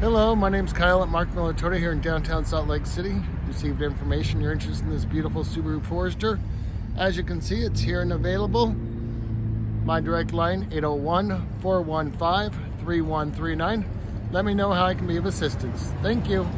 Hello, my name is Kyle at Mark Miller Toyota here in downtown Salt Lake City. Received information you're interested in this beautiful Subaru Forester. As you can see, it's here and available. My direct line, 801-415-3139. Let me know how I can be of assistance. Thank you.